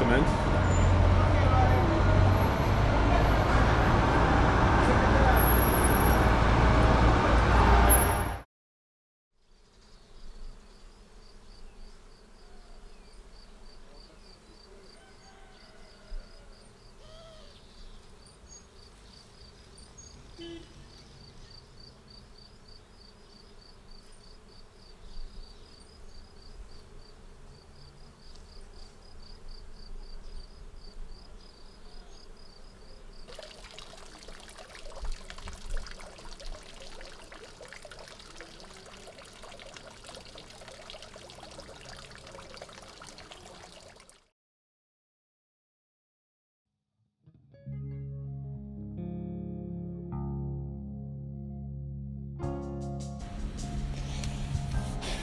cement.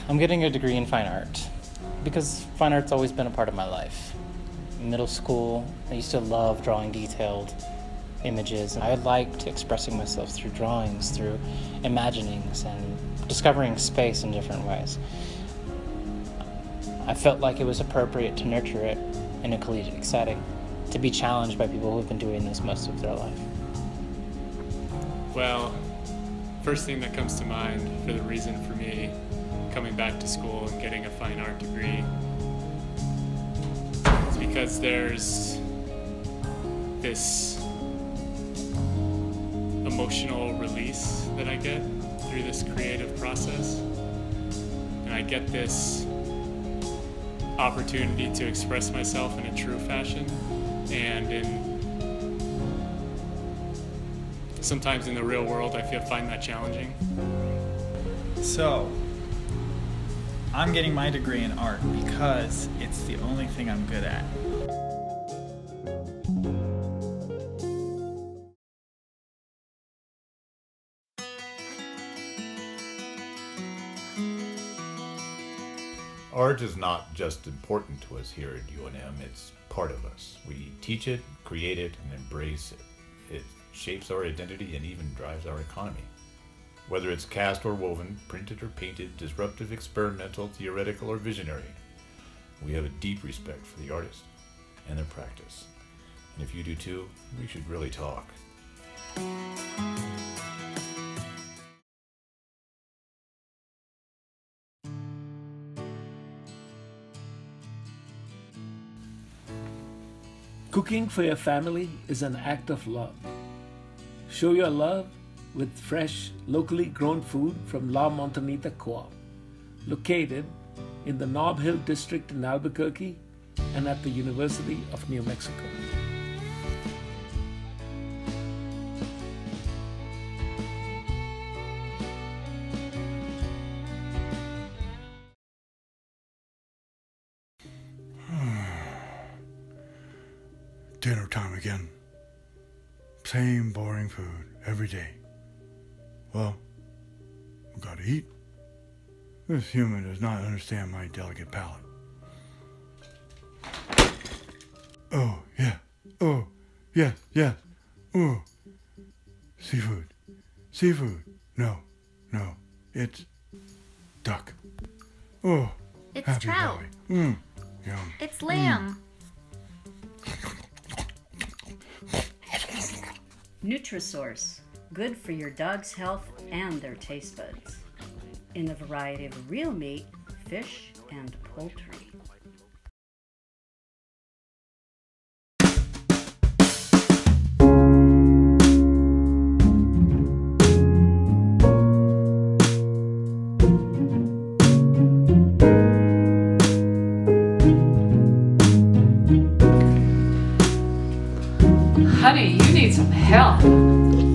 I'm getting a degree in fine art because fine art's always been a part of my life. Middle school, I used to love drawing detailed images. I liked expressing myself through drawings, through imaginings, and discovering space in different ways. I felt like it was appropriate to nurture it in a collegiate setting, to be challenged by people who've been doing this most of their life. Well, first thing that comes to mind for the reason for me coming back to school and getting a fine art degree is because there's this emotional release that I get through this creative process. And I get this opportunity to express myself in a true fashion and in sometimes in the real world I feel find that challenging. So, I'm getting my degree in art because it's the only thing I'm good at. Art is not just important to us here at UNM, it's part of us. We teach it, create it, and embrace it. It shapes our identity and even drives our economy. Whether it's cast or woven, printed or painted, disruptive, experimental, theoretical, or visionary, we have a deep respect for the artist and their practice. And if you do too, we should really talk. Cooking for your family is an act of love. Show your love with fresh, locally grown food from La Montanita Co-op, located in the Nob Hill District in Albuquerque and at the University of New Mexico. Dinner time again. Same boring food every day. Well, we gotta eat. This human does not understand my delicate palate. Oh, yeah. Oh, yes, yes. Oh, seafood. Seafood. No, no. It's duck. Oh, It's happy trout. belly. Mmm, yum. It's lamb. Mm. Nutrisource, good for your dog's health and their taste buds. In a variety of real meat, fish, and poultry. Honey, you need some help.